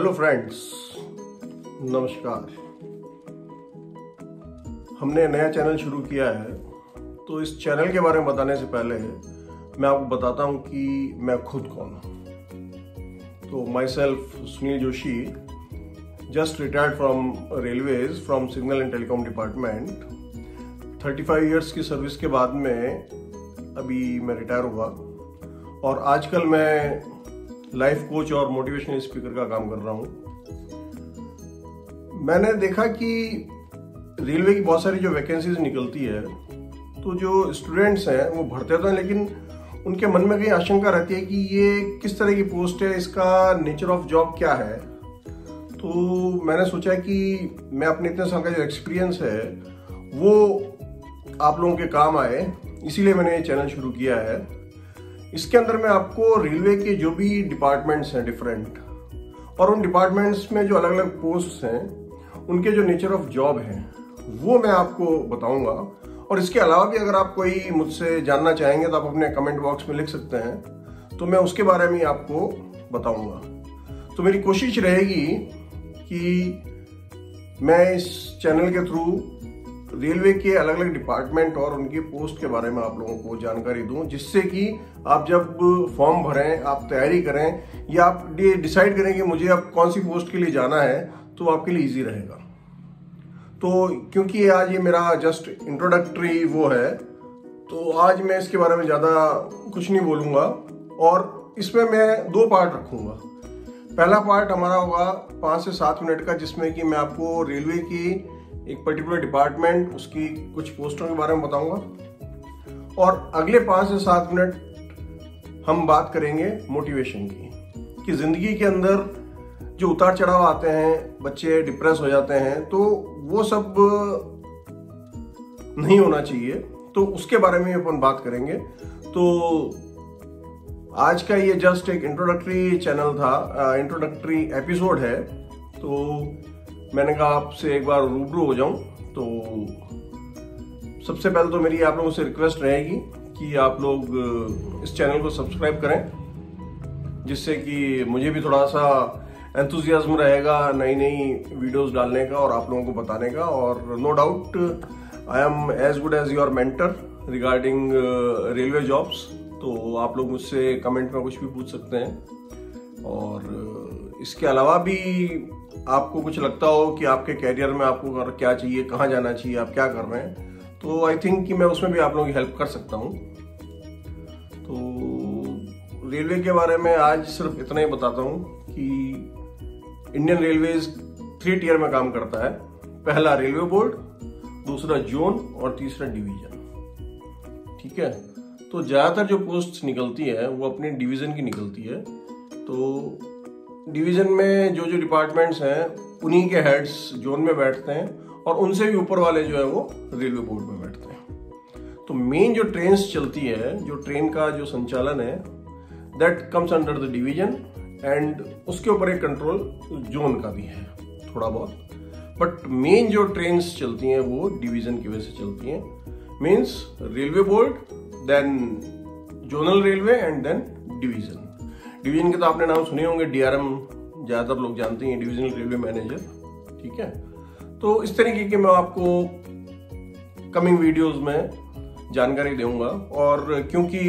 Hello friends नमस्कार। हमने नया चैनल शुरू किया है तो इस चैनल के बारे में बताने से पहले मैं आपको बताता हूँ कि मैं खुद कौन हूँ। तो myself Sunil Joshi just retired from railways from signal and telecom department 35 years की सर्विस के बाद में अभी मैं रिटायर हुआ। और आजकल मैं लाइफ कोच और मोटिवेशनल स्पीकर का काम कर रहा हूँ। मैंने देखा कि रेलवे की बहुत सारी जो वैकेंसीज निकलती है तो जो स्टूडेंट्स हैं, वो भरते तो हैं, लेकिन उनके मन में कहीं आशंका रहती है कि ये किस तरह की पोस्ट है, इसका नेचर ऑफ़ जॉब क्या है? तो मैंने सोचा कि मैं अपने इतने साल का जो एक्सपीरियंस है, वो आप लोगों के काम आए। इसीलिए मैंने ये चैनल शुरू किया है। इसके अंदर में आपको रेलवे के जो भी डिपार्टमेंट्स हैं डिफरेंट और उन डिपार्टमेंट्स में जो अलग अलग पोस्ट हैं, उनके जो नेचर ऑफ़ जॉब हैं, वो मैं आपको बताऊँगा। और इसके अलावा भी अगर आप कोई मुझसे जानना चाहेंगे तो आप अपने कमेंट बॉक्स में लिख सकते हैं तो मैं उसके बारे में आपको बताऊँगा। तो मेरी कोशिश रहेगी कि मैं इस चैनल के थ्रू रेलवे के अलग अलग डिपार्टमेंट और उनकी पोस्ट के बारे में आप लोगों को जानकारी दूँ, जिससे कि आप जब फॉर्म भरें, आप तैयारी करें या आप डिसाइड करें कि मुझे अब कौन सी पोस्ट के लिए जाना है तो आपके लिए इजी रहेगा। तो क्योंकि आज ये मेरा जस्ट इंट्रोडक्टरी वो है तो आज मैं इसके बारे में ज़्यादा कुछ नहीं बोलूँगा और इसमें मैं दो पार्ट रखूँगा। पहला पार्ट हमारा होगा पाँच से सात मिनट का, जिसमें कि मैं आपको रेलवे की एक पर्टिकुलर डिपार्टमेंट उसकी कुछ पोस्टों के बारे में बताऊँगा। और अगले पाँच से सात मिनट हम बात करेंगे मोटिवेशन की, कि ज़िंदगी के अंदर जो उतार चढ़ाव आते हैं, बच्चे डिप्रेस हो जाते हैं तो वो सब नहीं होना चाहिए। तो उसके बारे में अपन बात करेंगे। तो आज का ये जस्ट एक इंट्रोडक्टरी चैनल था इंट्रोडक्टरी एपिसोड है। तो मैंने कहा आपसे एक बार रूबरू हो जाऊँ तो सबसे पहले तो मेरी आप लोगों से रिक्वेस्ट रहेगी कि आप लोग इस चैनल को सब्सक्राइब करें, जिससे कि मुझे भी थोड़ा सा एंथुजियाज्म रहेगा नई नई वीडियोस डालने का और आप लोगों को बताने का। और no doubt I am as good as your mentor regarding railway jobs तो आप लोग मुझसे कमेंट में कुछ भी पूछ सकते हैं। और इसके अलावा भी आपको कुछ लगता हो कि आपके कैरियर में आपको क्या चाहिए, कहाँ जाना चाहिए, आप क्या कर रहे हैं तो आई थिंक कि मैं उसमें भी आप लोगों की हेल्प कर सकता हूँ। तो रेलवे के बारे में आज सिर्फ़ इतना ही बताता हूँ कि इंडियन रेलवे थ्री टीयर में काम करता है। पहला रेलवे बोर्ड दूसरा जोन और तीसरा डिवीज़न ठीक है? तो ज़्यादातर जो पोस्ट निकलती है, वो अपने डिवीज़न की निकलती है। तो डिवीज़न में जो जो डिपार्टमेंट्स हैं, उन्हीं के हेड्स जोन में बैठते हैं और उनसे भी ऊपर वाले जो है वो रेलवे बोर्ड में बैठते हैं। तो मेन जो ट्रेन चलती है, जो ट्रेन का जो संचालन है that comes under the division and उसके ऊपर एक कंट्रोल जोन का भी है, थोड़ा बहुत। बट मेन जो ट्रेन चलती हैं, वो डिवीज़न की वजह से चलती हैं। Means railway board then zonal railway and then division division के तो आपने नाम सुने होंगे डीआरएम ज़्यादातर लोग जानते हैं डिविजनल रेलवे मैनेजर ठीक है? तो इस तरीके के मैं आपको कमिंग वीडियोस में जानकारी दूँगा, और क्योंकि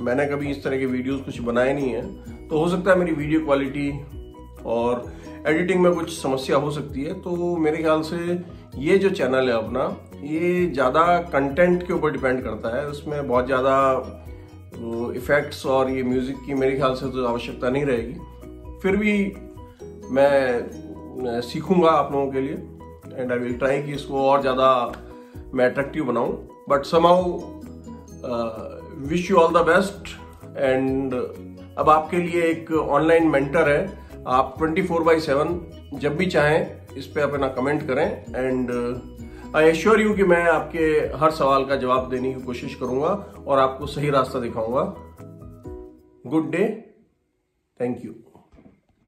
मैंने कभी इस तरह के वीडियोस कुछ बनाए नहीं है तो हो सकता है मेरी वीडियो क्वालिटी और एडिटिंग में कुछ समस्या हो सकती है तो मेरे ख्याल से ये जो चैनल है अपना, ये ज़्यादा कंटेंट के ऊपर डिपेंड करता है, उसमें बहुत ज़्यादा इफ़ेक्ट्स और ये म्यूज़िक की मेरे ख्याल से तो आवश्यकता नहीं रहेगी। फिर भी मैं सीखूँगा आप लोगों के लिए एंड आई विल ट्राई कि इसको और ज़्यादा मैं अट्रैक्टिव बनाऊँ। But somehow wish you all the best and अब आपके लिए एक ऑनलाइन मेंटर है। आप 24 फोर बाई सेवन जब भी चाहें, इस पर अपना कमेंट करें एंड आई एश्योर यू कि मैं आपके हर सवाल का जवाब देने की कोशिश करूँगा और आपको सही रास्ता दिखाऊँगा। Good day thank you